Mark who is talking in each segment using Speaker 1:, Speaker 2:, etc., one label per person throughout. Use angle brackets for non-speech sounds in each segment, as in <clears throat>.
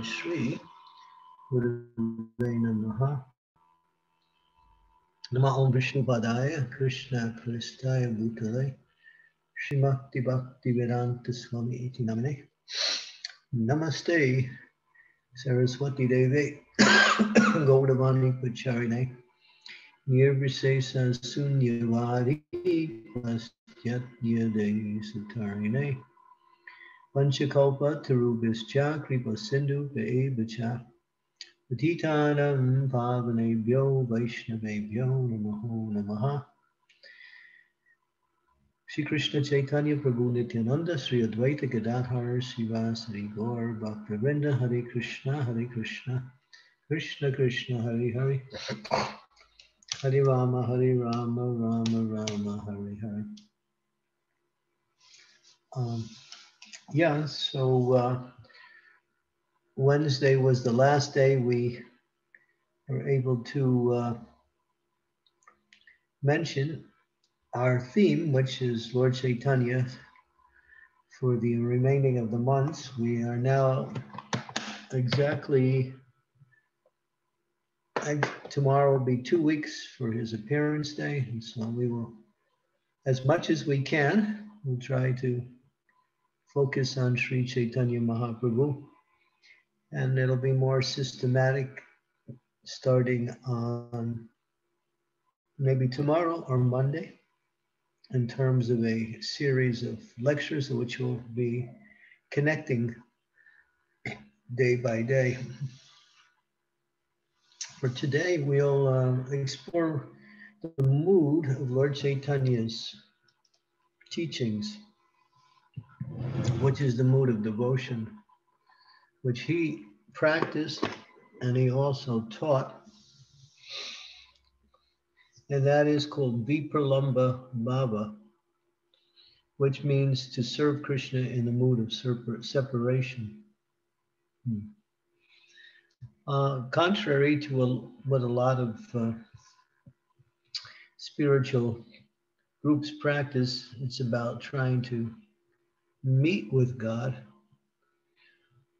Speaker 1: Jai Shri Gurave Namaha. Nama Om Vishnu Padaya Krishna Pristaya Bhutale Srimakti Bhakti Vedanta Swami Iti Namane Namaste Saraswati Devi <coughs> Gaudavani Pacharine Nirvisesa Sunyavadi Pastyatnyade Satarine Panchakalpa Tarubhischa Kripa Sindhu Ve'evacha Patitanam Pavanebhyo Vaishnavebhyo Namaho Namaha. Shri Krishna Chaitanya Prabhu Nityananda Sri Advaita Gadadhar Srivasari Gaur Bhaktivinoda Hare Krishna Hare Krishna. Krishna Krishna Hare Hare. Hare Rama Hare Rama Rama Rama Hare Hare. Um, yeah, so uh, Wednesday was the last day we were able to uh, mention our theme, which is Lord Chaitanya, for the remaining of the months. We are now exactly, tomorrow will be two weeks for his appearance day. And so we will, as much as we can, we'll try to focus on Sri Chaitanya Mahaprabhu. And it'll be more systematic starting on maybe tomorrow or Monday in terms of a series of lectures which will be connecting day by day. For today, we'll uh, explore the mood of Lord Chaitanya's teachings, which is the mood of devotion, which he practiced and he also taught and that is called Vipralamba Bhava, which means to serve Krishna in the mood of separation. Hmm. Uh, contrary to a, what a lot of uh, spiritual groups practice, it's about trying to meet with God.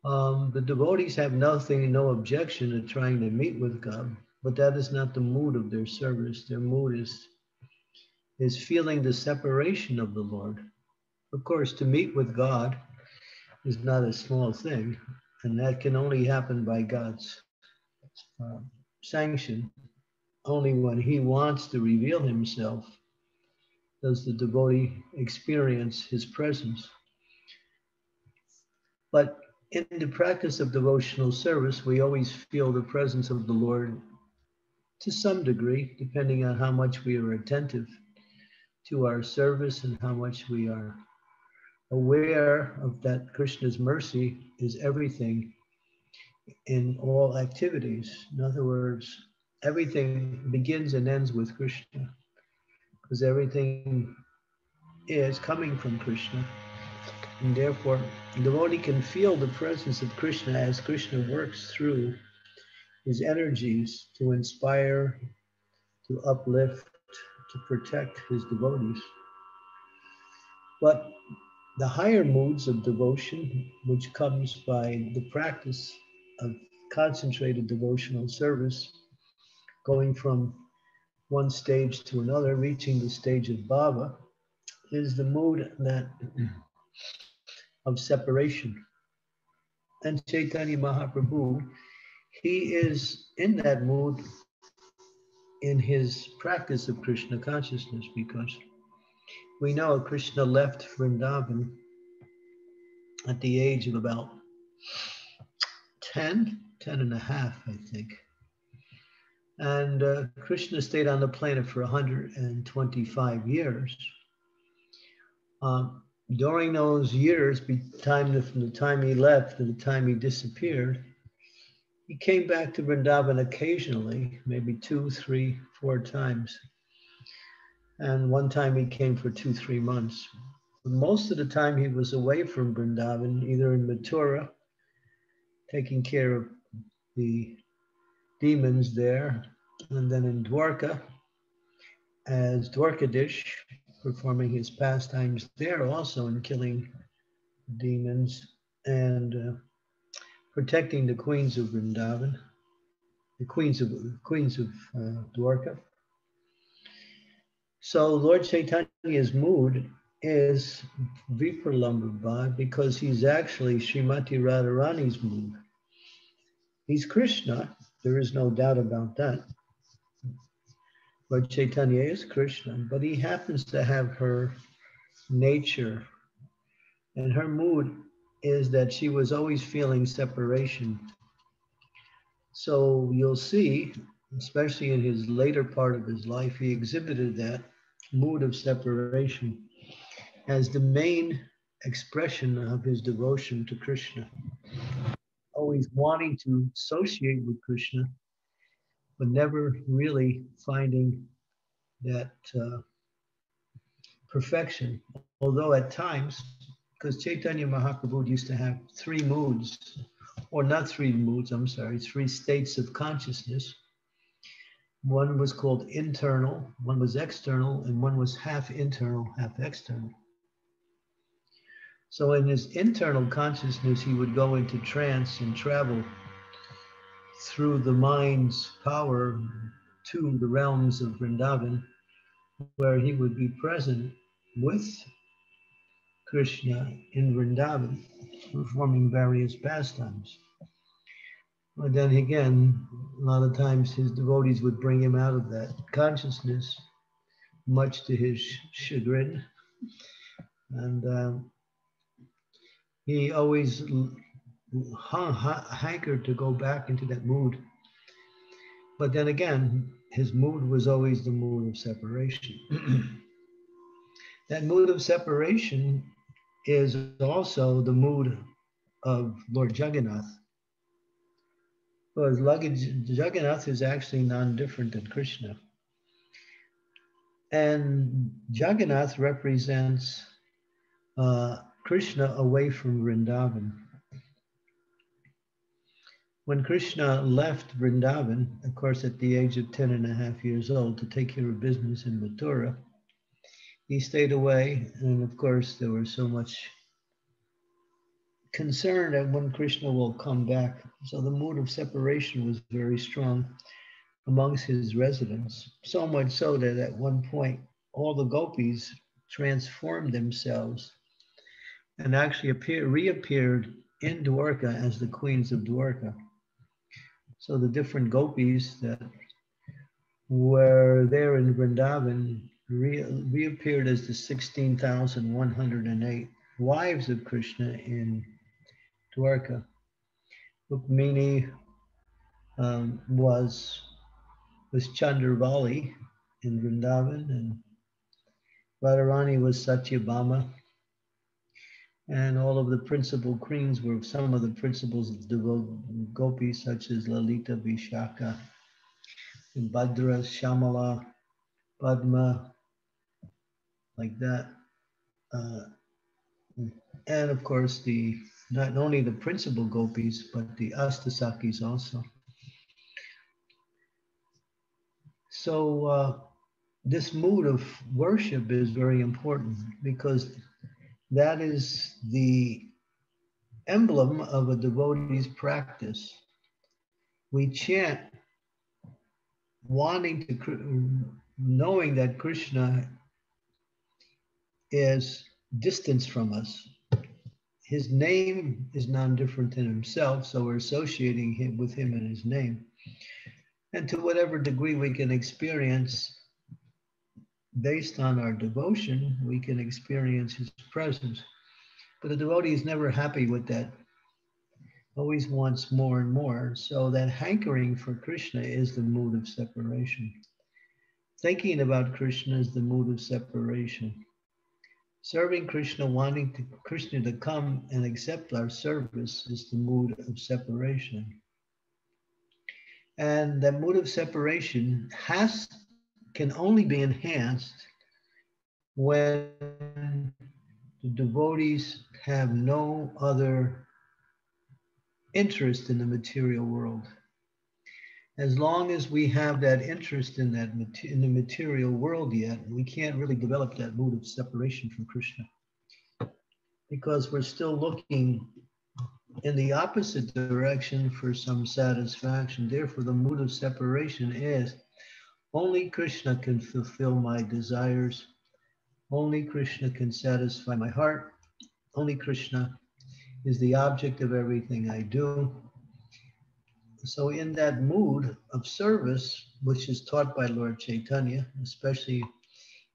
Speaker 1: Um, the devotees have nothing, no objection to trying to meet with God but that is not the mood of their service. Their mood is, is feeling the separation of the Lord. Of course, to meet with God is not a small thing, and that can only happen by God's uh, sanction. Only when He wants to reveal Himself does the devotee experience His presence. But in the practice of devotional service, we always feel the presence of the Lord to some degree, depending on how much we are attentive to our service and how much we are aware of that Krishna's mercy is everything in all activities. In other words, everything begins and ends with Krishna because everything is coming from Krishna. And therefore, the devotee can feel the presence of Krishna as Krishna works through his energies to inspire, to uplift, to protect his devotees. But the higher moods of devotion, which comes by the practice of concentrated devotional service, going from one stage to another, reaching the stage of bhava, is the mood that of separation. And Chaitanya Mahaprabhu he is in that mood in his practice of Krishna consciousness because we know Krishna left Vrindavan at the age of about 10, 10 and a half, I think. And uh, Krishna stayed on the planet for 125 years. Um, during those years, time, from the time he left to the time he disappeared, he came back to Vrindavan occasionally, maybe two, three, four times. And one time he came for two, three months. But most of the time he was away from Vrindavan, either in Mathura, taking care of the demons there, and then in Dwarka as Dwarkadish, performing his pastimes there also in killing demons. And uh, protecting the queens of Vrindavan, the queens of queens of uh, Dwarka. So Lord Chaitanya's mood is Vipralambha because he's actually Srimati Radharani's mood. He's Krishna, there is no doubt about that. Lord Chaitanya is Krishna, but he happens to have her nature. And her mood is that she was always feeling separation. So you'll see, especially in his later part of his life, he exhibited that mood of separation as the main expression of his devotion to Krishna. Always wanting to associate with Krishna, but never really finding that uh, perfection. Although at times, because Chaitanya Mahaprabhu used to have three moods, or not three moods, I'm sorry, three states of consciousness. One was called internal, one was external, and one was half internal, half external. So in his internal consciousness, he would go into trance and travel through the mind's power to the realms of Vrindavan, where he would be present with Krishna in Vrindavan, performing various pastimes. But then again, a lot of times his devotees would bring him out of that consciousness, much to his chagrin. And um, he always hankered to go back into that mood. But then again, his mood was always the mood of separation. <clears throat> that mood of separation is also the mood of Lord Jagannath. Because Jagannath is actually non-different than Krishna. And Jagannath represents uh, Krishna away from Vrindavan. When Krishna left Vrindavan, of course, at the age of 10 and a half years old, to take care of business in Mathura, he stayed away. And of course, there was so much concern that when Krishna will come back. So the mood of separation was very strong amongst his residents, so much so that at one point, all the gopis transformed themselves and actually appear, reappeared in Dwarka as the queens of Dwarka. So the different gopis that were there in Vrindavan re, reappeared as the 16,108 wives of Krishna in Dwarka. Rukmini um, was was Chandravali in Vrindavan, and Radharani was Satyabhama, and all of the principal queens were some of the principals of the gopis, such as Lalita, Vishaka, and Bhadra, Shamala, Padma, like that. Uh, and of course, the not only the principal gopis, but the Astasakis also. So uh, this mood of worship is very important because that is the emblem of a devotee's practice. We chant wanting to, knowing that Krishna is distance from us. His name is non-different than himself, so we're associating him with him in his name. And to whatever degree we can experience based on our devotion, we can experience his presence. But the devotee is never happy with that, always wants more and more. So that hankering for Krishna is the mood of separation. Thinking about Krishna is the mood of separation. Serving Krishna, wanting to, Krishna to come and accept our service is the mood of separation. And that mood of separation has can only be enhanced when the devotees have no other interest in the material world. As long as we have that interest in that in the material world yet, we can't really develop that mood of separation from Krishna because we're still looking in the opposite direction for some satisfaction. Therefore, the mood of separation is only Krishna can fulfill my desires. Only Krishna can satisfy my heart. Only Krishna is the object of everything I do. So, in that mood of service, which is taught by Lord Chaitanya, especially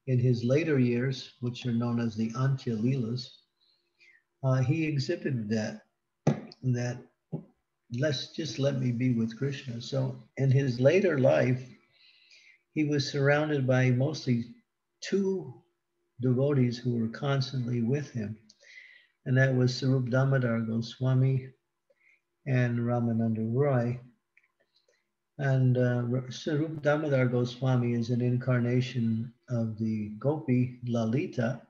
Speaker 1: in his later years, which are known as the Antya Leelas, uh, he exhibited that, that let's just let me be with Krishna. So, in his later life, he was surrounded by mostly two devotees who were constantly with him and that was Sarup Damodar Goswami and Ramananda Roy. And uh, Sarup Damodar Goswami is an incarnation of the Gopi Lalita,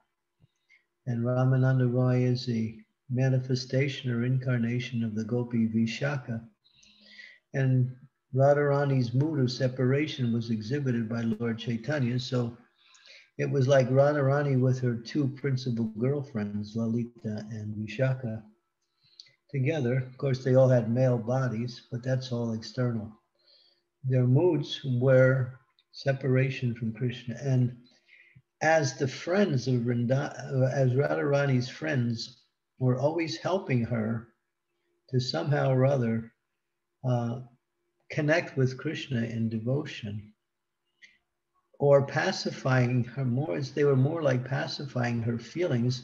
Speaker 1: and Ramananda Roy is a manifestation or incarnation of the Gopi Vishaka. And Radharani's mood of separation was exhibited by Lord Chaitanya. So it was like Radharani with her two principal girlfriends, Lalita and Vishaka, together. Of course, they all had male bodies, but that's all external. Their moods were separation from Krishna. And as the friends of Vrinda, as Radharani's friends were always helping her to somehow or other uh, connect with Krishna in devotion, or pacifying her more as they were more like pacifying her feelings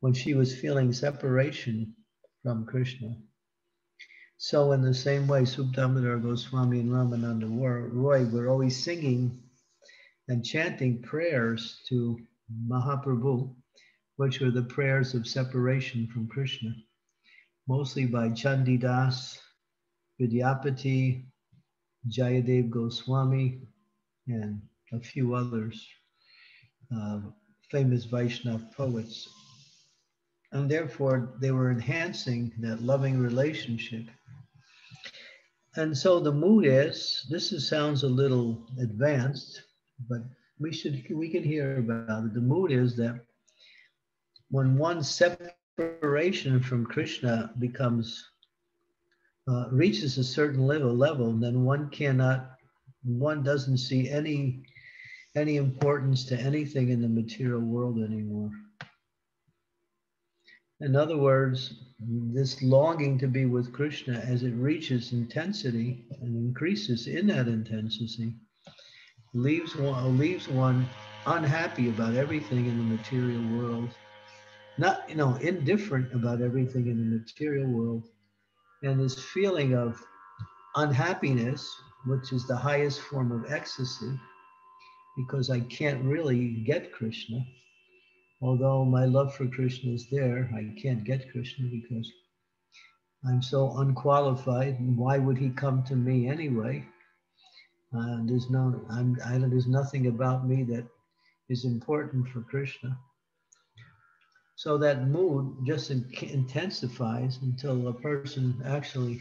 Speaker 1: when she was feeling separation from krishna. So in the same way Sarup Damodar goswami and ramananda roy were always singing and chanting prayers to mahaprabhu which were the prayers of separation from krishna mostly by chandidas vidyapati jayadev goswami and a few others, uh, famous Vaishnav poets. And therefore, they were enhancing that loving relationship. And so the mood is this is, sounds a little advanced, but we should we can hear about it. The mood is that when one separation from Krishna becomes uh, reaches a certain level level, then one cannot one doesn't see any any importance to anything in the material world anymore. In other words, this longing to be with Krishna as it reaches intensity and increases in that intensity leaves one, leaves one unhappy about everything in the material world, not, you know, indifferent about everything in the material world. And this feeling of unhappiness, which is the highest form of ecstasy, because I can't really get Krishna. Although my love for Krishna is there, I can't get Krishna because I'm so unqualified. And why would he come to me anyway? Uh, there's no, I'm, I, there's nothing about me that is important for Krishna. So that mood just in, intensifies until a person actually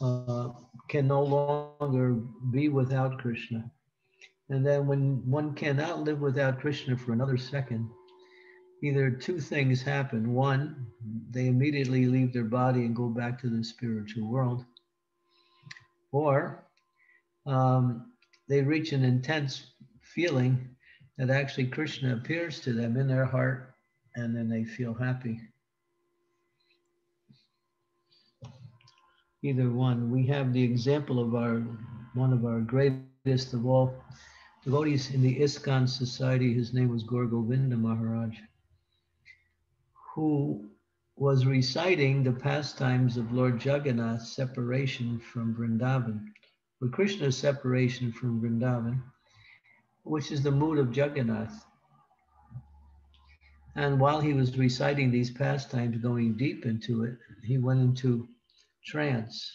Speaker 1: uh, can no longer be without Krishna. And then when one cannot live without Krishna for another second, either two things happen. One, they immediately leave their body and go back to the spiritual world. Or um, they reach an intense feeling that actually Krishna appears to them in their heart and then they feel happy. Either one. We have the example of our one of our greatest of all devotees in the ISKCON society, his name was Gaur Govinda Maharaj, who was reciting the pastimes of Lord Jagannath's separation from Vrindavan, or Krishna's separation from Vrindavan, which is the mood of Jagannath. And while he was reciting these pastimes, going deep into it, he went into trance.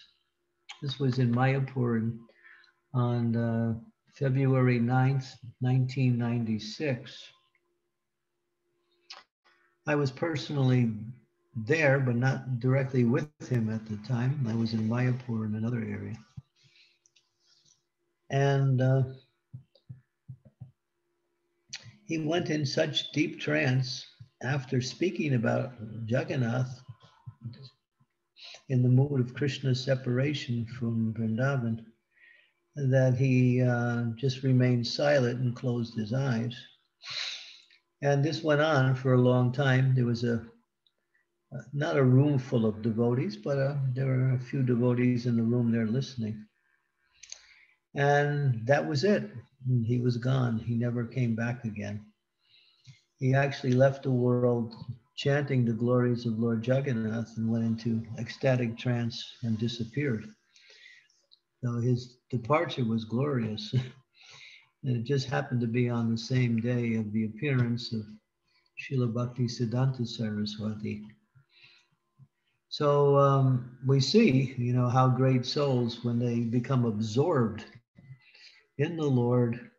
Speaker 1: This was in Mayapur on uh, February 9th, 1996. I was personally there, but not directly with him at the time. I was in Mayapur in another area. And uh, he went in such deep trance after speaking about Jagannath, in the mood of Krishna's separation from Vrindavan that he uh, just remained silent and closed his eyes. And this went on for a long time. There was a not a room full of devotees, but uh, there were a few devotees in the room there listening. And that was it. He was gone. He never came back again. He actually left the world chanting the glories of Lord Jagannath and went into ecstatic trance and disappeared. So his departure was glorious. <laughs> and it just happened to be on the same day of the appearance of Srila Bhakti Siddhanta Saraswati. So um, we see, you know, how great souls, when they become absorbed in the Lord,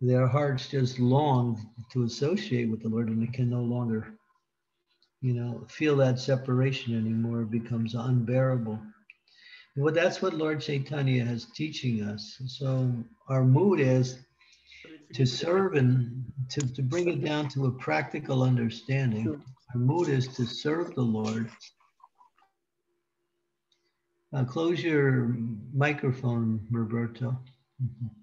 Speaker 1: their hearts just long to associate with the Lord and they can no longer, you know, feel that separation anymore. It becomes unbearable. Well, that's what Lord Chaitanya is teaching us. So our mood is to serve and to, to bring it down to a practical understanding. Our mood is to serve the Lord. Uh, close your microphone, Roberto. Mm-hmm.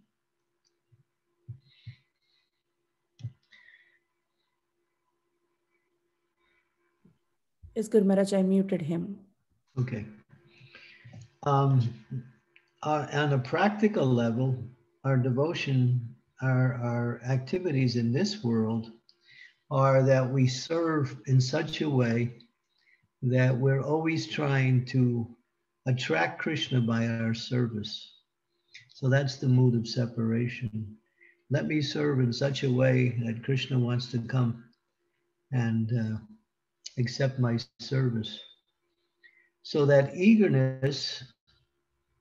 Speaker 2: It's good, Maharaj. I muted him.
Speaker 1: Okay. Um, uh, on a practical level, our devotion, our, our activities in this world are that we serve in such a way that we're always trying to attract Krishna by our service. So that's the mood of separation. Let me serve in such a way that Krishna wants to come and uh, accept my service. So that eagerness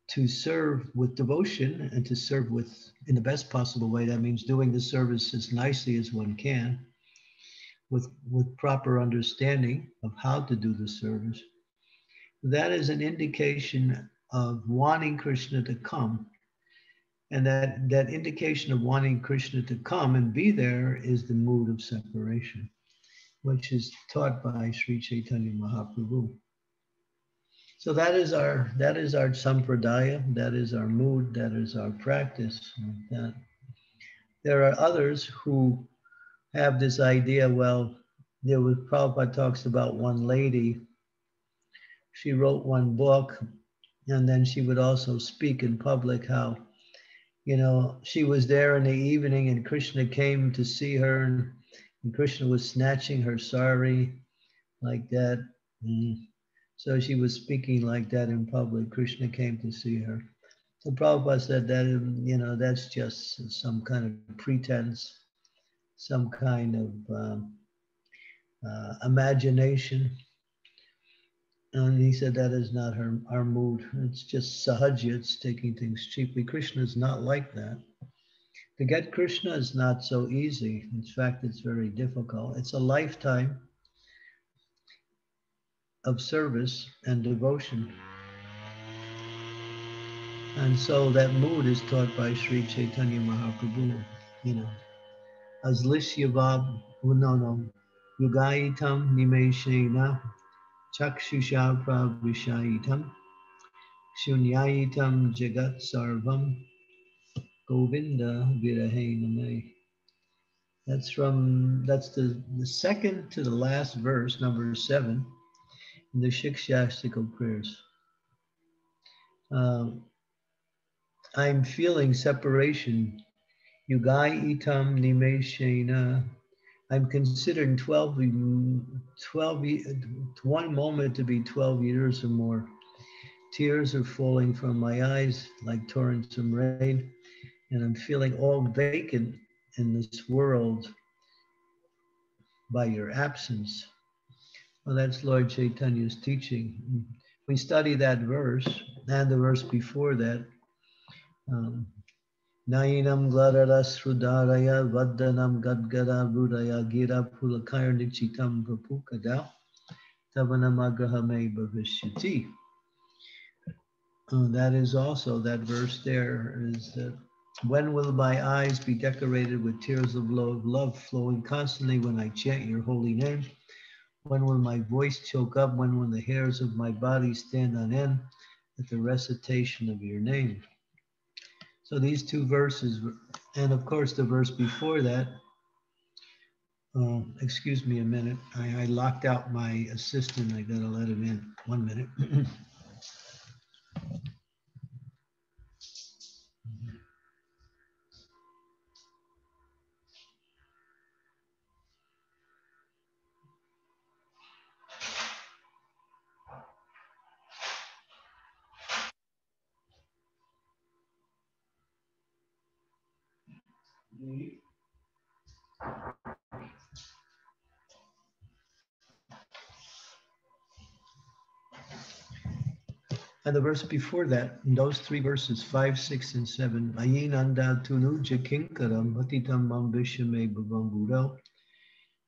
Speaker 1: to serve with devotion and to serve with in the best possible way, that means doing the service as nicely as one can, with, with proper understanding of how to do the service. That is an indication of wanting Krishna to come. And that, that indication of wanting Krishna to come and be there is the mood of separation which is taught by Sri Chaitanya Mahaprabhu. So that is our that is our sampradaya, that is our mood, that is our practice. That there are others who have this idea. Well, there was Prabhupada talks about one lady. She wrote one book, and then she would also speak in public how, you know, she was there in the evening and Krishna came to see her and and Krishna was snatching her sari like that. And so she was speaking like that in public. Krishna came to see her. So Prabhupada said that, you know, that's just some kind of pretense, some kind of um, uh, imagination. And he said that is not her, our mood. It's just sahaja, it's taking things cheaply. Krishna is not like that. To get Krishna is not so easy. In fact, it's very difficult. It's a lifetime of service and devotion. And so that mood is taught by Sri Chaitanya Mahaprabhu, you know. Aslishyavad, oh no, no, Yugaitam Nimeshena, Chakshusha Pravishaitam, Shunyaitam Jagat Sarvam, Govinda Virahe Name. That's from, that's the, the second to the last verse, number seven, in the Shikshastakam prayers. Um, I'm feeling separation. Yugai itam nimeshena. I'm considering 12, 12, one moment to be 12 years or more. Tears are falling from my eyes like torrents of rain and I'm feeling all vacant in this world by your absence. Well, that's Lord Chaitanya's teaching. We study that verse and the verse before that. Um, Nainam glarara srudaraya vaddanam gadgada rudaya gira pulakayarnichitam vapukada tavanam agrahame bhavishyati. Uh, that is also, that verse there is that when will my eyes be decorated with tears of love, love flowing constantly when I chant your holy name? When will my voice choke up? When will the hairs of my body stand on end at the recitation of your name? So these two verses, and of course the verse before that, uh, excuse me a minute. I, I locked out my assistant. I gotta let him in. One minute. <clears throat> the verse before that, in those three verses, five, six, and seven, Ayinanda tunu jakinkaram patitam mambishame bhavambudo.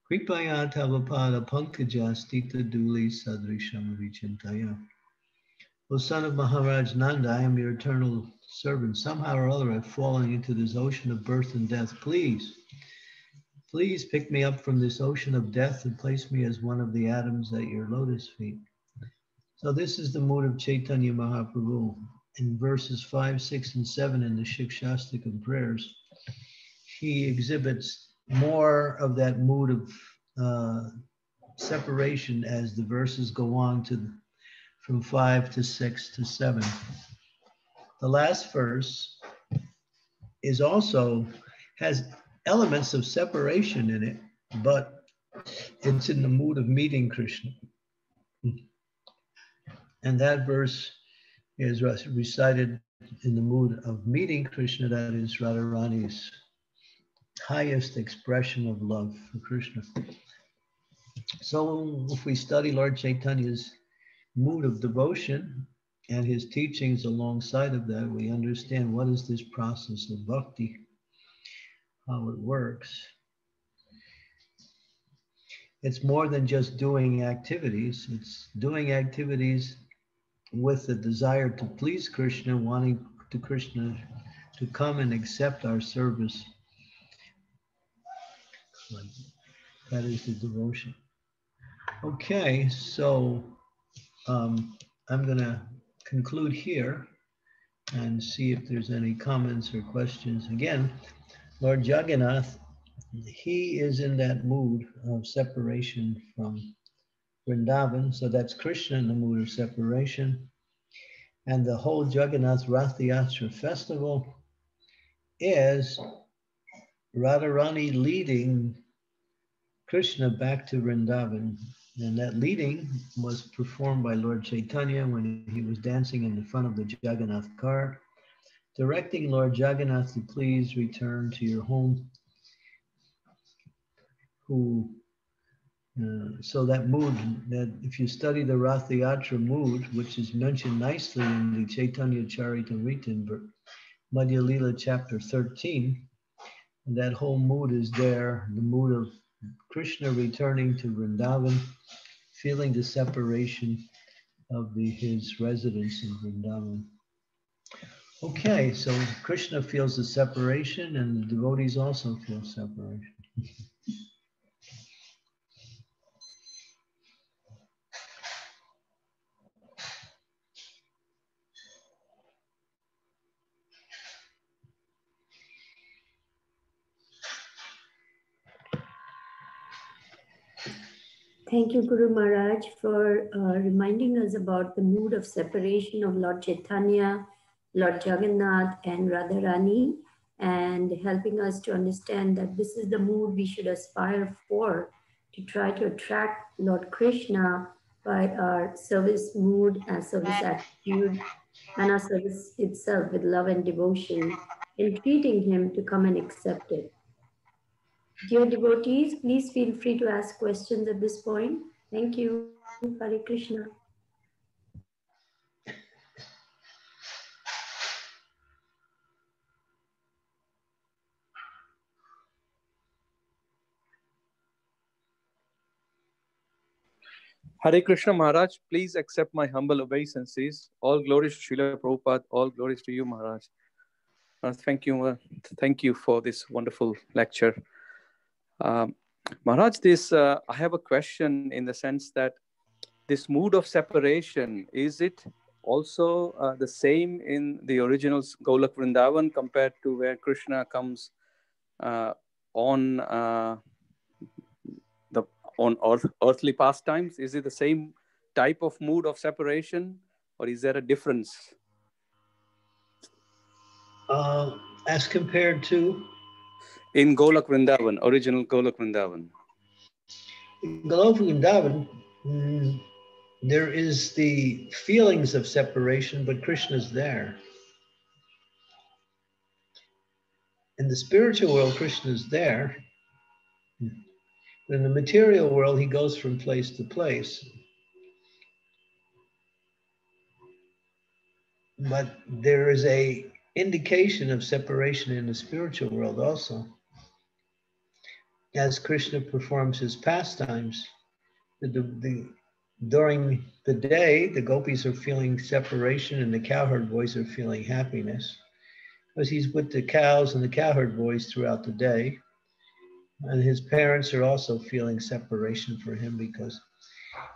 Speaker 1: Kripaya tavapada pankajastita duli sadrisham vichintaya. O son of Maharaj Nanda, I am your eternal servant. Somehow or other, I've fallen into this ocean of birth and death. Please, please pick me up from this ocean of death and place me as one of the atoms at your lotus feet. So this is the mood of Chaitanya Mahaprabhu in verses five, six, and seven in the Shikshastakam prayers. He exhibits more of that mood of uh, separation as the verses go on to from five to six to seven. The last verse is also has elements of separation in it, but it's in the mood of meeting Krishna. And that verse is recited in the mood of meeting Krishna, that is Radharani's highest expression of love for Krishna. So if we study Lord Chaitanya's mood of devotion and his teachings alongside of that, we understand what is this process of bhakti, how it works. It's more than just doing activities, it's doing activities with the desire to please Krishna, wanting to Krishna to come and accept our service. That is the devotion. Okay, so um, I'm going to conclude here and see if there's any comments or questions. Again, Lord Jagannath, he is in that mood of separation from Vrindavan. So that's Krishna in the mood of separation. And the whole Jagannath Rath Yatra festival is Radharani leading Krishna back to Vrindavan. And that leading was performed by Lord Chaitanya when he was dancing in the front of the Jagannath car, directing Lord Jagannath to please return to your home, who uh, so that mood, that if you study the Rathayatra mood, which is mentioned nicely in the Chaitanya Charitamrita, Madhya Lila chapter 13, that whole mood is there, the mood of Krishna returning to Vrindavan, feeling the separation of the, his residence in Vrindavan. Okay, so Krishna feels the separation and the devotees also feel separation. <laughs>
Speaker 2: Thank you, Guru Maharaj, for uh, reminding us about the mood of separation of Lord Chaitanya, Lord Jagannath, and Radharani, and helping us to understand that this is the mood we should aspire for to try to attract Lord Krishna by our service mood and service attitude and our service itself with love and devotion, entreating Him to come and accept it. Dear devotees, please feel free to ask questions at this point. Thank you. Hare Krishna.
Speaker 3: Hare Krishna Maharaj, please accept my humble obeisances. All glories to Srila Prabhupada, all glories to you, Maharaj. Uh, thank you, uh, thank you for this wonderful lecture. Um, Maharaj, this uh, I have a question in the sense that this mood of separation is it also uh, the same in the original Golak Vrindavan compared to where Krishna comes uh, on uh, the on earth, earthly pastimes? Is it the same type of mood of separation, or is there a difference?
Speaker 1: Uh, as compared to
Speaker 3: in Golak Vrindavan, original Golak Vrindavan.
Speaker 1: Golak Vrindavan. Mm, there is the feelings of separation, but Krishna's there. In the spiritual world, Krishna's there. In the material world, he goes from place to place. But there is a indication of separation in the spiritual world also. As Krishna performs his pastimes, the, the, during the day, the gopis are feeling separation and the cowherd boys are feeling happiness because he's with the cows and the cowherd boys throughout the day. And his parents are also feeling separation for him because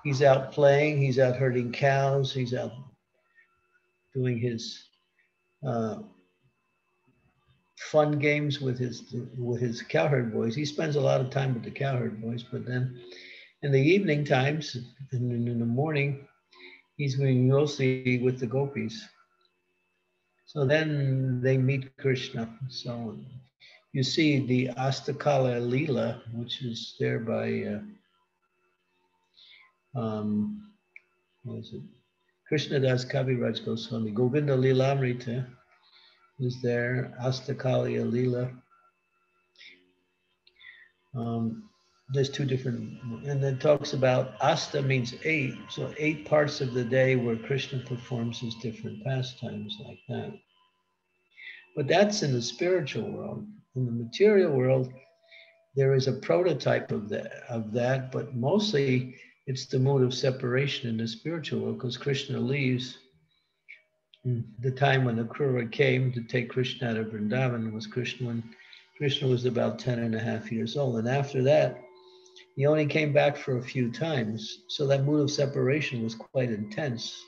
Speaker 1: he's out playing, he's out herding cows, he's out doing his uh, fun games with his with his cowherd boys. He spends a lot of time with the cowherd boys, but then in the evening times and in the morning, he's going mostly with the gopis. So then they meet Krishna. So you see the Astakala Leela, which is there by, uh, um, what is it? Krishna Das Kaviraj Goswami. Govinda Lilamrita is there, Astakali Leela. Um, there's two different, and then talks about asta means eight, so eight parts of the day where Krishna performs his different pastimes like that. But that's in the spiritual world. In the material world, there is a prototype of that, of that, but mostly it's the mode of separation in the spiritual world because Krishna leaves. Hmm. The time when Akrura came to take Krishna out of Vrindavan was Krishna when Krishna was about 10 and a half years old. And after that, he only came back for a few times, so that mood of separation was quite intense.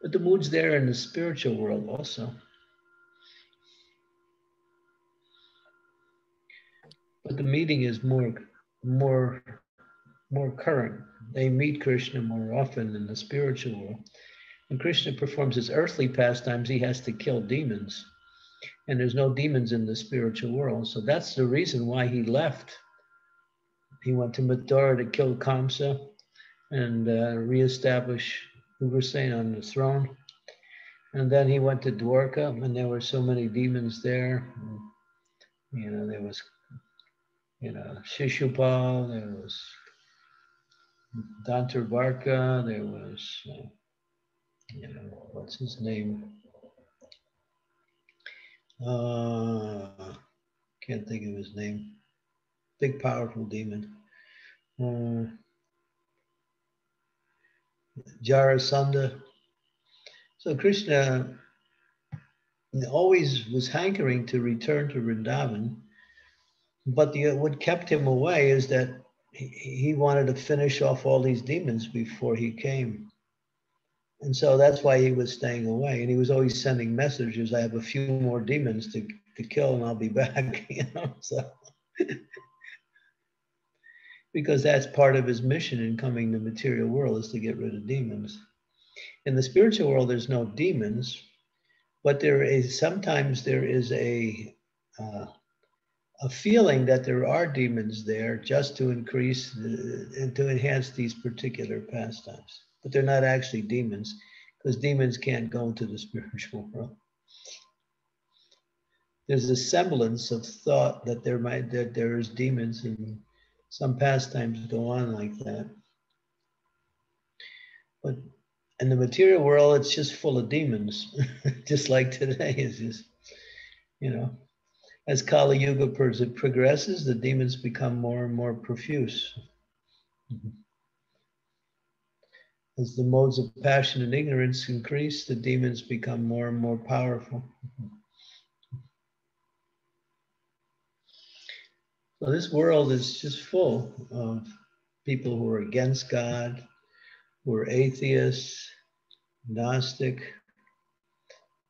Speaker 1: But the mood's there in the spiritual world also. But the meeting is more, more, more current. They meet Krishna more often in the spiritual world. When Krishna performs his earthly pastimes, he has to kill demons. And there's no demons in the spiritual world. So that's the reason why he left. He went to Mathura to kill Kamsa and uh, reestablish Ugrasen on the throne. And then he went to Dwarka, and there were so many demons there. You know, there was, you know, Shishupal, there was Dantavakra, there was. Uh, you know, what's his name? Uh, can't think of his name. Big, powerful demon. Uh, Jarasandha. So Krishna always was hankering to return to Vrindavan, but the, what kept him away is that he, he wanted to finish off all these demons before he came. And so that's why he was staying away. And he was always sending messages. I have a few more demons to, to kill and I'll be <laughs> back, you know. So <laughs> because that's part of his mission in coming to the material world is to get rid of demons. In the spiritual world, there's no demons, but there is sometimes there is a uh, a feeling that there are demons there just to increase the, and to enhance these particular pastimes but they're not actually demons because demons can't go into the <laughs> spiritual world. There's a semblance of thought that there might that there is demons and some pastimes go on like that. But in the material world, it's just full of demons, <laughs> just like today is just, you know, as Kali Yuga progresses, the demons become more and more profuse. Mm-hmm. as the modes of passion and ignorance increase, the demons become more and more powerful. So this world is just full of people who are against God, who are atheists, Gnostic,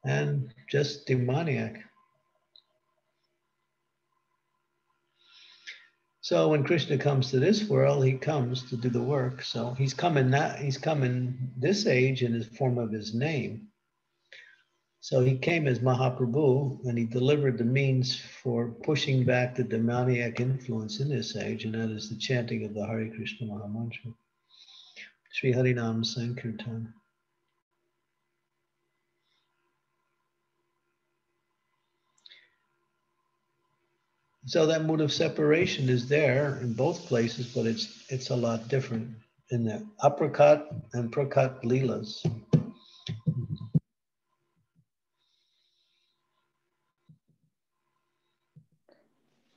Speaker 1: and just demoniac. So when Krishna comes to this world, he comes to do the work. So he's coming that he's coming this age in the form of his name. So he came as Mahaprabhu and he delivered the means for pushing back the demoniac influence in this age, and that is the chanting of the Hare Krishna Mahamantra. Sri Harinam Sankirtan. So that mood of separation is there in both places, but it's it's a lot different in the aprakat and prakat leelas.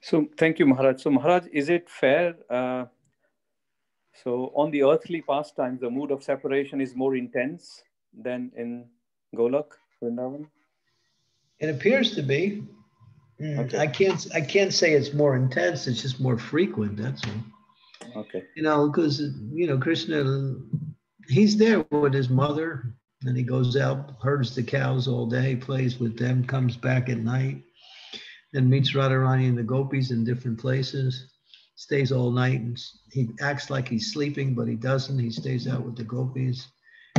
Speaker 3: So thank you, Maharaj. So Maharaj, is it fair? Uh, so on the earthly pastimes, the mood of separation is more intense than in Golok, Vrindavan?
Speaker 1: It appears to be. Mm, okay. I can't. I can't say it's more intense. It's just more frequent. That's all.
Speaker 3: Okay.
Speaker 1: You know, because you know Krishna, he's there with his mother, and he goes out, herds the cows all day, plays with them, comes back at night, and meets Radharani and the gopis in different places. Stays all night, and he acts like he's sleeping, but he doesn't. He stays out with the gopis.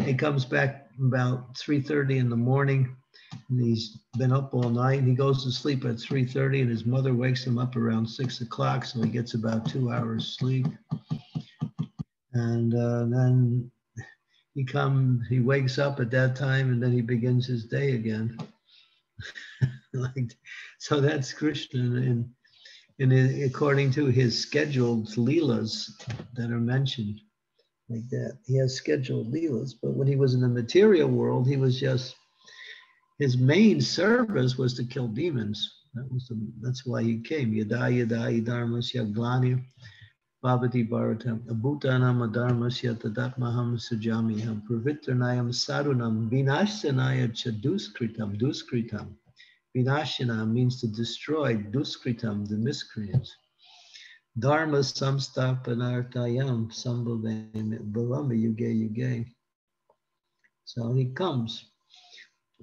Speaker 1: He comes back about 3:30 in the morning and he's been up all night. He goes to sleep at 3:30, and his mother wakes him up around six o'clock, so he gets about two hours sleep. And uh, then he comes, he wakes up at that time, and then he begins his day again. <laughs> like, so that's Krishna, and, and according to his scheduled leelas that are mentioned, like that, he has scheduled leelas. But when he was in the material world, he was just his main service was to kill demons. That was the, that's why he came. Yada yada idharmasya glani bhavati bharatam abhutanam adharmasya tadatmaham sujamiham pravitranayam sarunam vinashanaya chaduskritam duskritam. Vinashana means to destroy duskritam, the miscreants. Dharma samstapanartayam sambhavame bhavama yuge yuge. So he comes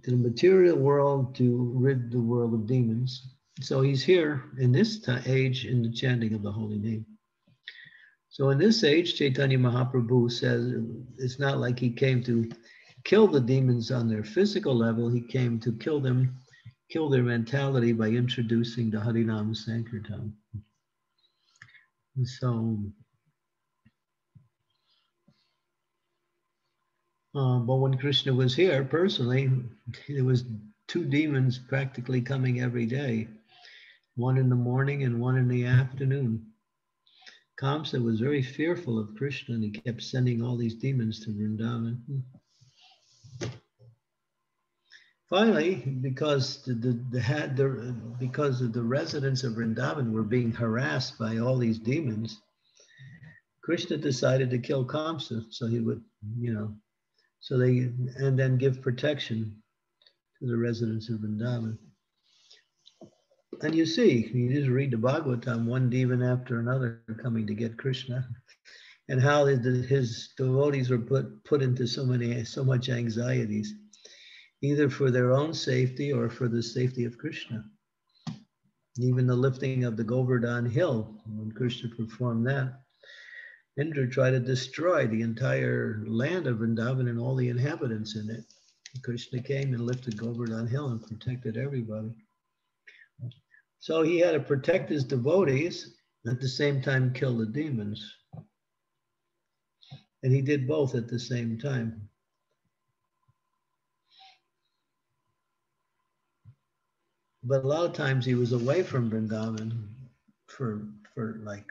Speaker 1: to the material world to rid the world of demons. So he's here in this age in the chanting of the holy name. So in this age, Chaitanya Mahaprabhu says it's not like he came to kill the demons on their physical level. He came to kill them, kill their mentality by introducing the Harinam Sankirtan. So Uh, but when Krishna was here personally, there was two demons practically coming every day, one in the morning and one in the afternoon. Kamsa was very fearful of Krishna and he kept sending all these demons to Vrindavan. Finally, because the, the, the, had the because of the residents of Vrindavan were being harassed by all these demons, Krishna decided to kill Kamsa so he would, you know, so they, and then give protection to the residents of Vrindavan. And you see, you just read the Bhagavatam, one demon after another coming to get Krishna, and how his, his devotees were put, put into so many, so much anxieties, either for their own safety or for the safety of Krishna. Even the lifting of the Govardhan hill, when Krishna performed that, Indra tried to destroy the entire land of Vrindavan and all the inhabitants in it. Krishna came and lifted Govardhan Hill and protected everybody. So he had to protect his devotees, at the same time kill the demons. And he did both at the same time. But a lot of times he was away from Vrindavan for, for like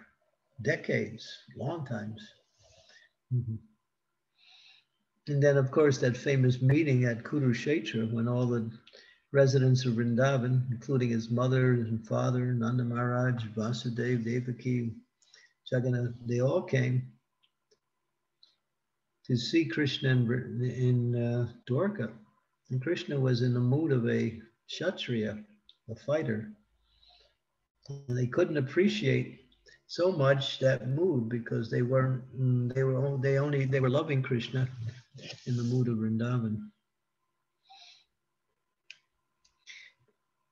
Speaker 1: decades, long times. Mm-hmm. And then, of course, that famous meeting at Kurukshetra when all the residents of Vrindavan, including his mother and father, Nanda Maharaj, Vasudev, Devaki, Jagannath, they all came. to see Krishna in, in uh, Dwarka. And Krishna was in the mood of a Kshatriya, a fighter. They couldn't appreciate so much that mood because they weren't, mm, they were, only, they only, they were loving Krishna in the mood of Vrindavan.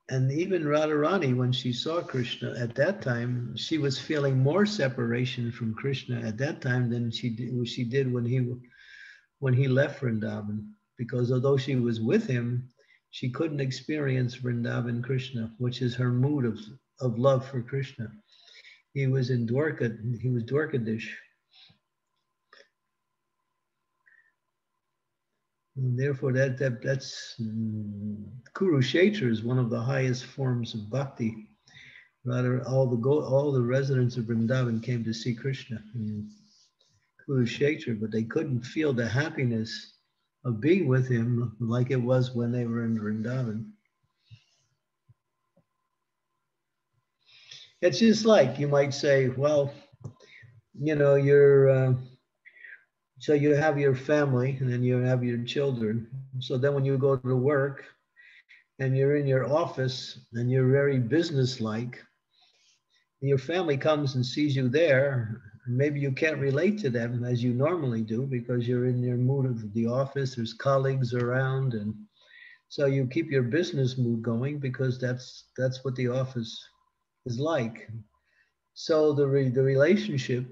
Speaker 1: And even Radharani, when she saw Krishna at that time, she was feeling more separation from Krishna at that time than she did, she did when he when he left Vrindavan. Because although she was with him, she couldn't experience Vrindavan Krishna, which is her mood of, of love for Krishna. He was in Dwarka, he was Dwarkadish. And therefore, that, that that's um, Kurukshetra is one of the highest forms of bhakti. Rather, all the go, all the residents of Vrindavan came to see Krishna in Kurukshetra, but they couldn't feel the happiness of being with him like it was when they were in Vrindavan. It's just like you might say, well, you know, you're. Uh, so you have your family and then you have your children. So then when you go to work and you're in your office and you're very businesslike, your family comes and sees you there. Maybe you can't relate to them as you normally do because you're in your mood of the office, there's colleagues around and so you keep your business mood going because that's that's what the office is like. So the re, the relationship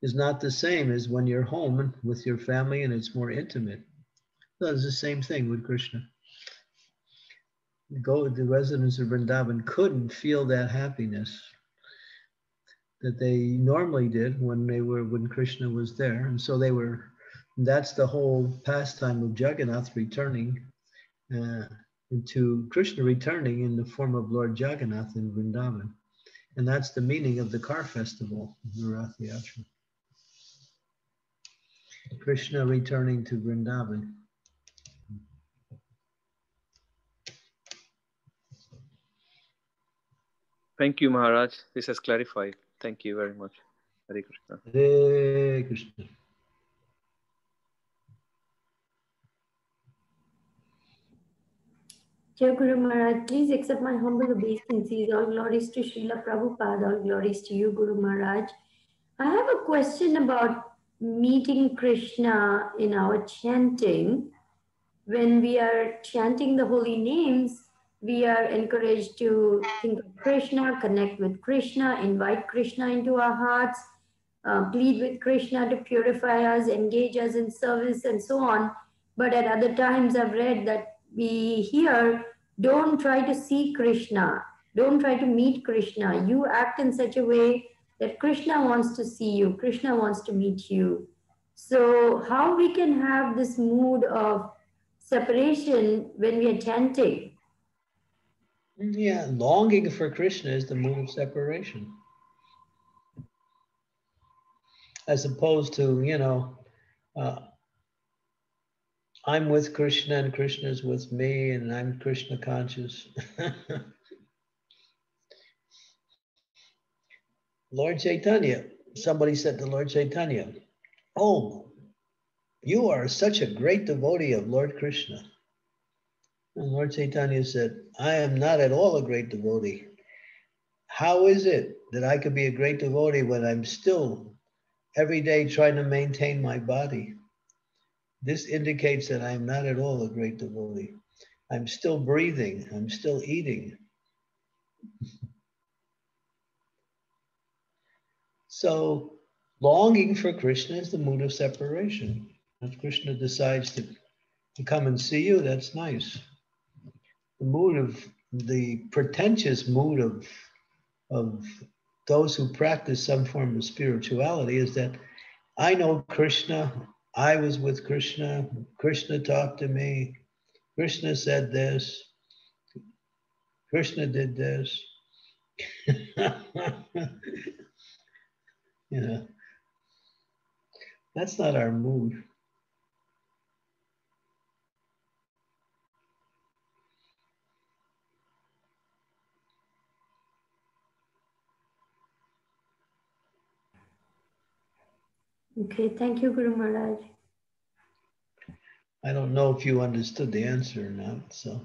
Speaker 1: is not the same as when you're home with your family and it's more intimate. So it's the same thing with Krishna. Go the residents of Vrindavan couldn't feel that happiness that they normally did when they were when Krishna was there. And so they were that's the whole pastime of Jagannath returning uh, into Krishna returning in the form of Lord Jagannath in Vrindavan. And that's the meaning of the car festival, Rath Yatra. Krishna returning to Vrindavan.
Speaker 3: Thank you, Maharaj. This has clarified. Thank you very much. Hare Krishna.
Speaker 1: Hare Krishna.
Speaker 2: Dear Guru Maharaj, please accept my humble obeisances. All glories to Srila Prabhupada, all glories to you, Guru Maharaj. I have a question about meeting Krishna in our chanting, when we are chanting the holy names, we are encouraged to think of Krishna, connect with Krishna, invite Krishna into our hearts, uh, plead with Krishna to purify us, engage us in service, and so on. But at other times, I've read that we here don't try to see Krishna, don't try to meet Krishna. You act in such a way that Krishna wants to see you, Krishna wants to meet you. So, how we can have this mood of separation when we are chanting?
Speaker 1: Yeah, longing for Krishna is the mood of separation. As opposed to, you know, uh, I'm with Krishna and Krishna is with me and I'm Krishna conscious. <laughs> Lord Chaitanya, somebody said to Lord Chaitanya, Oh, you are such a great devotee of Lord Krishna. And Lord Chaitanya said, I am not at all a great devotee. How is it that I could be a great devotee when I'm still every day trying to maintain my body? This indicates that I'm not at all a great devotee. I'm still breathing, I'm still eating. So longing for Krishna is the mood of separation. If Krishna decides to, to come and see you, that's nice. The mood of the pretentious mood of, of those who practice some form of spirituality is that I know Krishna, I was with Krishna, Krishna talked to me, Krishna said this, Krishna did this. <laughs> You know, that's not our mood.
Speaker 2: Okay, thank you, Guru Maharaj.
Speaker 1: I don't know if you understood the answer or not. So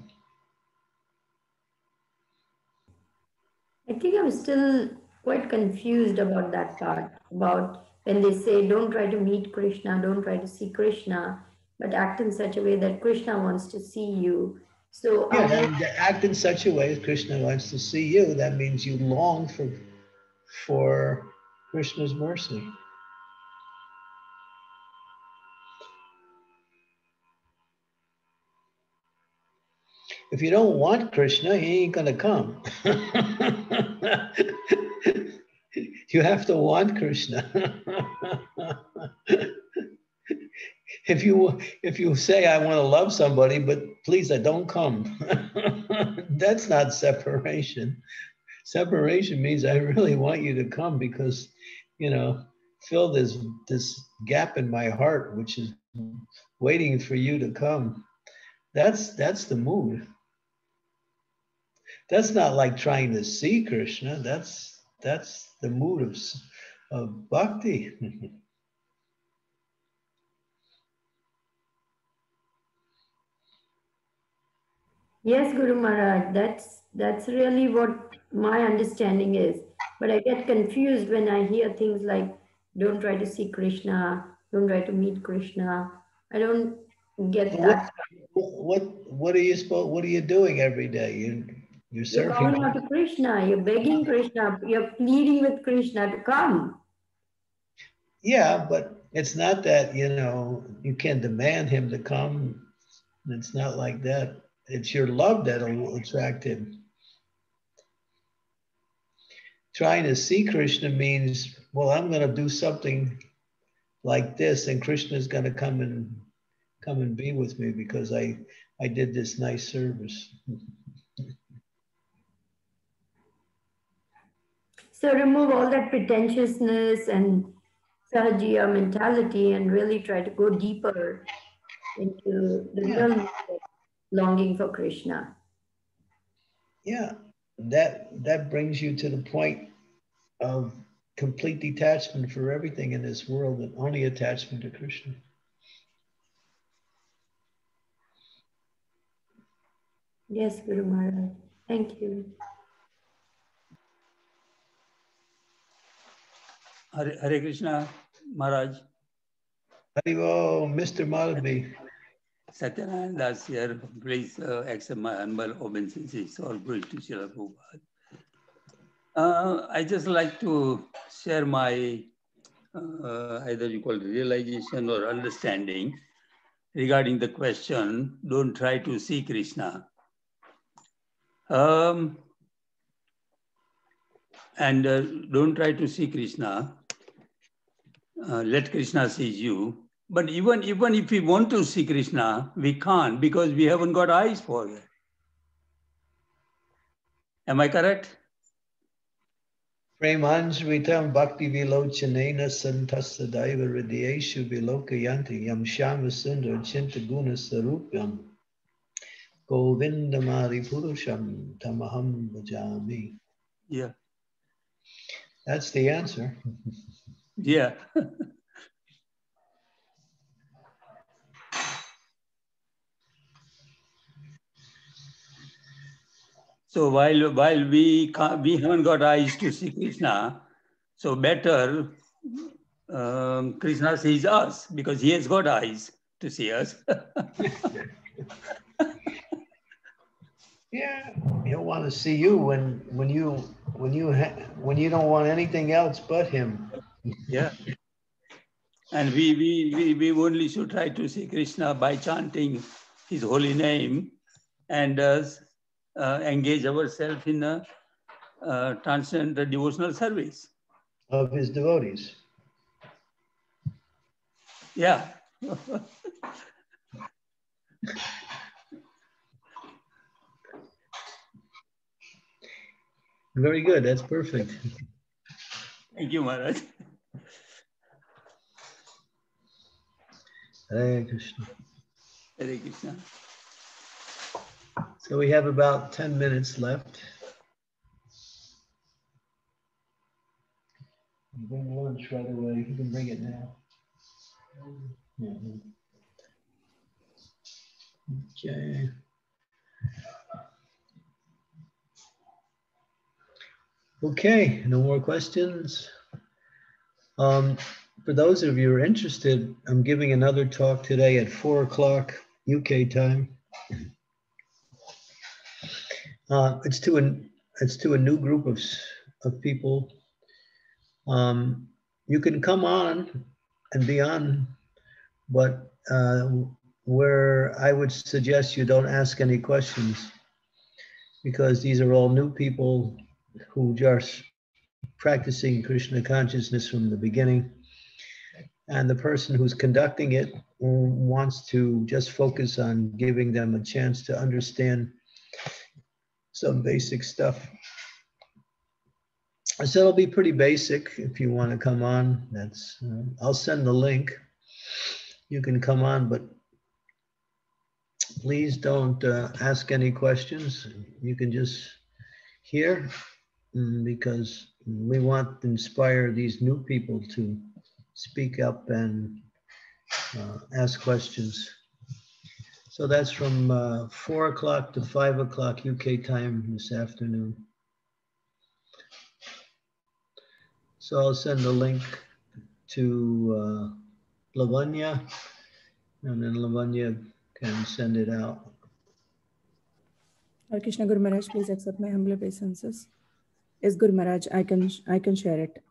Speaker 2: I think I'm still quite confused about that part about when they say don't try to meet Krishna, don't try to see Krishna, but act in such a way that Krishna wants to see you. So
Speaker 1: yeah,
Speaker 2: I-
Speaker 1: and act in such a way as Krishna wants to see you. That means you long for for Krishna's mercy. If you don't want Krishna, he ain't gonna come. <laughs> you have to want Krishna. <laughs> if you if you say I want to love somebody, but please I don't come, <laughs> that's not separation. Separation means I really want you to come because, you know, fill this this gap in my heart, which is waiting for you to come. That's that's the mood. That's not like trying to see Krishna. That's that's the mood of of bhakti. <laughs>
Speaker 2: Yes, Guru Maharaj, that's that's really what my understanding is. But I get confused when I hear things like "Don't try to see Krishna," "Don't try to meet Krishna." I don't get that.
Speaker 1: what what are you supposed what are you doing every day? You you're
Speaker 2: You're calling out
Speaker 1: surfing.
Speaker 2: to Krishna. You're begging Krishna. You're pleading with Krishna to come.
Speaker 1: Yeah, but it's not that, you know, you can't demand him to come. It's not like that. It's your love that'll attract him. Trying to see Krishna means, well, I'm going to do something like this, and Krishna's going to come and come and be with me because I I did this nice service.
Speaker 2: So remove all that pretentiousness and sahajiya mentality and really try to go deeper into the
Speaker 1: Yeah.
Speaker 2: real longing for Krishna.
Speaker 1: Yeah, that that brings you to the point of complete detachment for everything in this world and only attachment to Krishna.
Speaker 2: Yes, Guru Maharaj. Thank you.
Speaker 4: Hare, Hare Krishna, Maharaj,
Speaker 1: Haribo, Mr. Malabi.
Speaker 4: Satyanarayana Das here. Please uh, accept my humble obeisances. All glory to Srila Prabhupada. Uh, I just like to share my uh, either you call it realization or understanding regarding the question, don't try to see Krishna. Um, and uh, don't try to see Krishna. Uh, let Krishna see you. But even, even if we want to see Krishna, we can't because we haven't got eyes for it. Am I correct?
Speaker 1: Premanjritam bhakti vilochanena santasadaiva hridayeshu vilokayanti yam shama sundar chintaguna sarupyam govindamari purusham tamaham bhajami.
Speaker 4: Yeah.
Speaker 1: That's the answer. <laughs>
Speaker 4: Yeah. <laughs> so while while we we haven't got eyes to see Krishna, so better um, Krishna sees us because he has got eyes to see us. <laughs>
Speaker 1: Yeah, he'll want to see you when when you when you when you don't want anything else but him.
Speaker 4: Yeah. And we, we, we, we only should try to see Krishna by chanting his holy name and uh, uh, engage ourselves in a uh, transcendent devotional service.
Speaker 1: of his devotees.
Speaker 4: Yeah.
Speaker 1: Very good. That's perfect.
Speaker 4: Thank you, Maharaj.
Speaker 1: Hare Krishna.
Speaker 4: Hare Krishna.
Speaker 1: So we have about 10 minutes left. Bring lunch right away. You can bring it now. Yeah. Okay. Okay, no more questions. Um, for those of you who are interested, I'm giving another talk today at four o'clock UK time. Uh, it's to an it's to a new group of of people. Um, you can come on and be on, but uh, where I would suggest you don't ask any questions because these are all new people who just practicing Krishna consciousness from the beginning. And the person who's conducting it wants to just focus on giving them a chance to understand some basic stuff. So it'll be pretty basic if you want to come on. That's uh, I'll send the link. You can come on, but please don't uh, ask any questions. You can just hear mm, because we want to inspire these new people to speak up and uh, ask questions. So that's from uh, four o'clock to five o'clock UK time this afternoon. So I'll send the link to uh, Lavanya and then Lavanya can send it out.
Speaker 5: Hare Krishna Guru Maharaj, please accept my humble obeisances. Yes, Guru Maharaj, I can I can share it.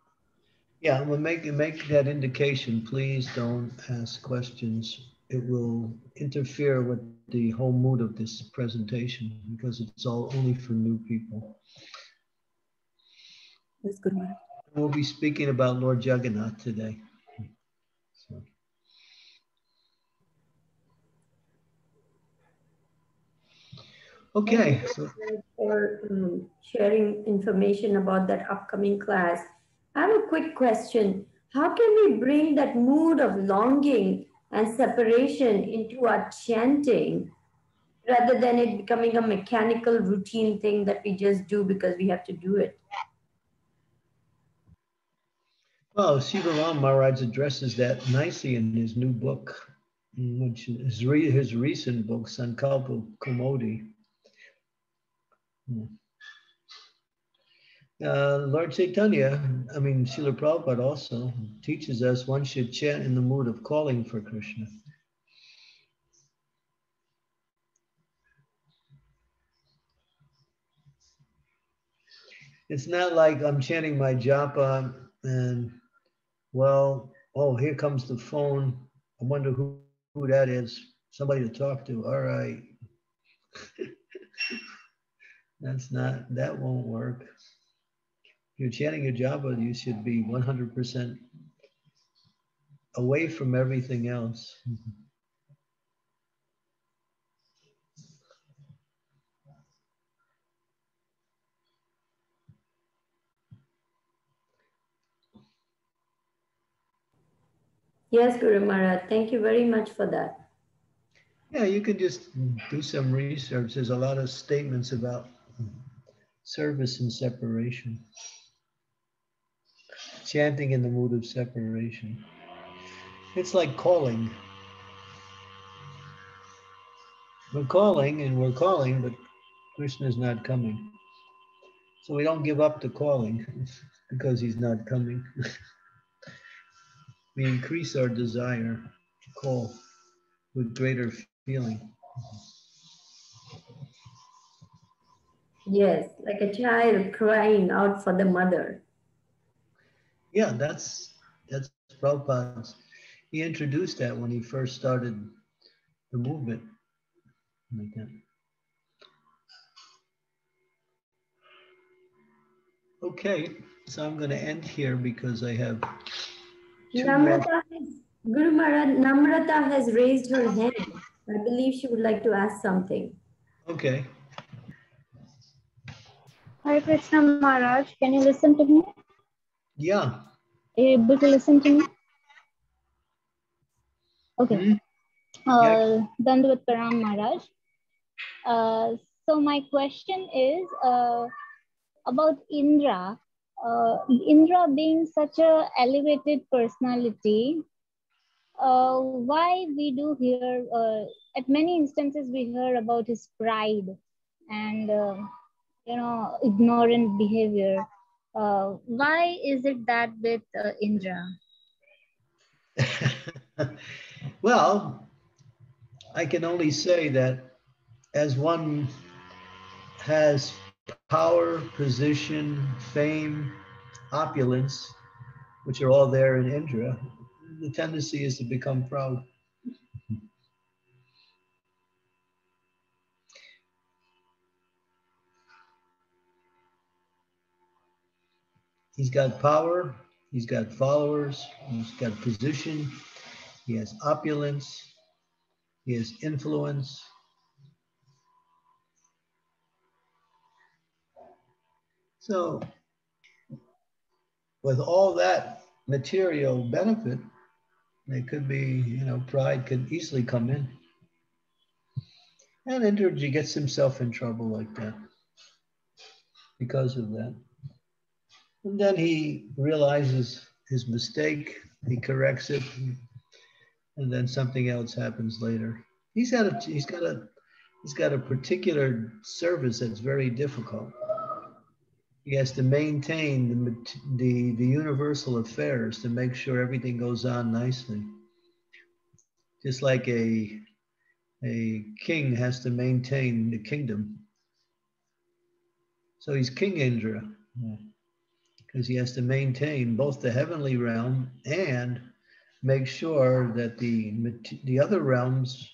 Speaker 1: Yeah, I'm gonna make make that indication. Please don't ask questions. It will interfere with the whole mood of this presentation because it's all only for new people.
Speaker 5: Yes, Guru Maharaj.
Speaker 1: We'll be speaking about Lord Jagannath today. So. Okay. So.
Speaker 2: For um, sharing information about that upcoming class. I have a quick question. How can we bring that mood of longing and separation into our chanting rather than it becoming a mechanical routine thing that we just do because we have to do it?
Speaker 1: Well, Siva Ram Maharaj addresses that nicely in his new book, which is re his recent book, Sankalpa Kaumudi. Hmm. Uh, Lord Chaitanya, I mean, Srila Prabhupada also teaches us one should chant in the mood of calling for Krishna. It's not like I'm chanting my japa and, well, oh, here comes the phone. I wonder who, who that is. Somebody to talk to. All right. <laughs> That's not, that won't work. You're chanting your japa, you should be 100% away from everything else.
Speaker 2: Yes, Guru Maharaj. Thank you very much for that.
Speaker 1: Yeah, you can just do some research. There's a lot of statements about service and separation. Chanting in the mood of separation. It's like calling. We're calling and we're calling, but Krishna is not coming. So we don't give up the calling <laughs> because he's not coming. <laughs> we increase our desire to call with greater feeling.
Speaker 2: Yes, like a child crying out for the mother.
Speaker 1: Yeah, that's that's Prabhupada's. He introduced that when he first started the movement. Like that. Okay, so I'm going to end here because I have.
Speaker 2: Namrata has, Guru Maharaj, Namrata has raised her hand. I believe she would like to ask something.
Speaker 1: Okay.
Speaker 6: Hi, Krishna Maharaj, can you listen to me?
Speaker 1: Yeah.
Speaker 6: Are you able to listen to me? Okay.
Speaker 1: Mhm.
Speaker 6: Uh, Dandavat Pranam Maharaj. Uh, so my question is uh, about Indra. Uh, Indra being such a elevated personality, uh, why we do hear, uh, at many instances, we hear about his pride and, uh, you know, ignorant behavior. Uh, why is it that with uh, Indra? <laughs>
Speaker 1: well, I can only say that as one has power, position, fame, opulence, which are all there in Indra, the tendency is to become proud. He's got power, he's got followers, he's got position, he has opulence, he has influence. So, with all that material benefit, it could be, you know, pride could easily come in. And Indraji gets himself in trouble like that because of that. And then he realizes his mistake, he corrects it, and then something else happens later. He's got a he's got a he's got a particular service that's very difficult. He has to maintain the, the, the universal affairs to make sure everything goes on nicely. Just like a, a king has to maintain the kingdom. So he's King Indra because he has to maintain both the heavenly realm and make sure that the, the other realms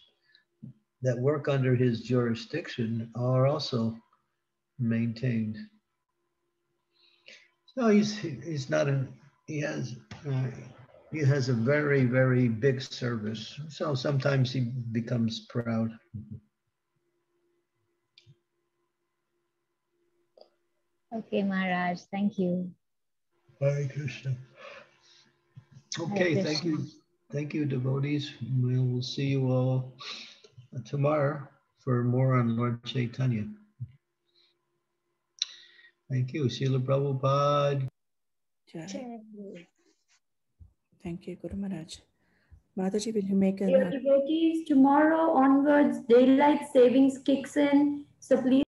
Speaker 1: that work under his jurisdiction are also maintained. No, he's he's not an he has uh, he has a very very big service. So sometimes he becomes proud.
Speaker 6: Okay, Maharaj, thank you.
Speaker 1: Hare Krishna. Okay, Hare thank you, thank you, devotees. We'll, we'll see you all tomorrow for more on Lord Chaitanya. Thank you. Srila Prabhupada.
Speaker 5: Thank you, Guru Maharaj. Mataji, will you make a...
Speaker 2: devotees, tomorrow onwards, daylight savings kicks in. So please